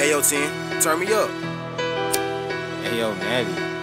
Ayo 10, turn me up. Ayo Natty.